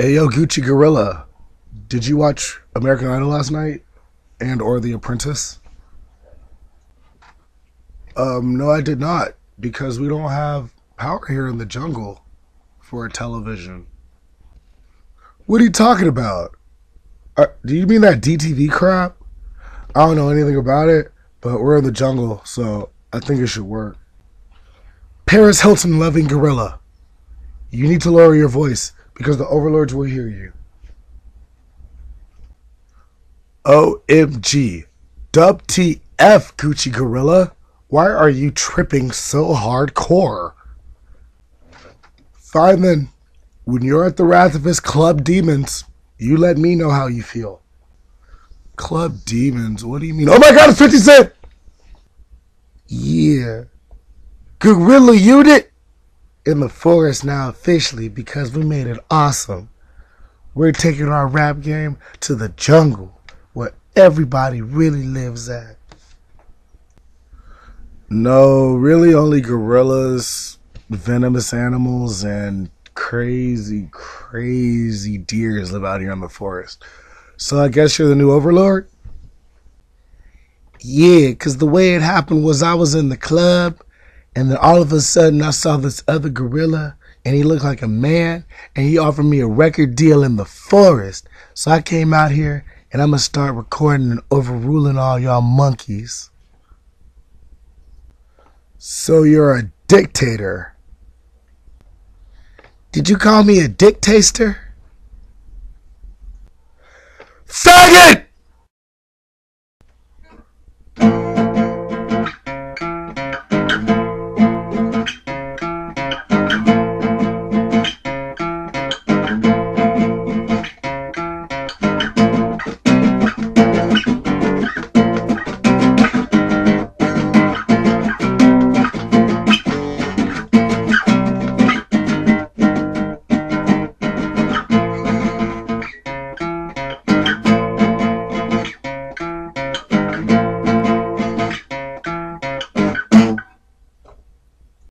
Hey yo, Gucci Gorilla, did you watch American Idol last night and or The Apprentice? Um, no, I did not because we don't have power here in the jungle for a television. What are you talking about? Uh, do you mean that DTV crap? I don't know anything about it, but we're in the jungle, so I think it should work. Paris Hilton loving gorilla. You need to lower your voice because the overlords will hear you. OMG. Dub TF, Gucci Gorilla. Why are you tripping so hardcore? Fine then. When you're at the Wrath of His Club Demons, you let me know how you feel. Club Demons? What do you mean? Oh my god, it's 50 Cent! Yeah. Gorilla Unit in the forest now officially because we made it awesome. We're taking our rap game to the jungle where everybody really lives at. No, really only gorillas, venomous animals, and crazy, crazy deers live out here in the forest. So I guess you're the new overlord? Yeah, because the way it happened was I was in the club, and then all of a sudden I saw this other gorilla, and he looked like a man, and he offered me a record deal in the forest. So I came out here, and I'm to start recording and overruling all y'all monkeys. So you're a dictator. Did you call me a dick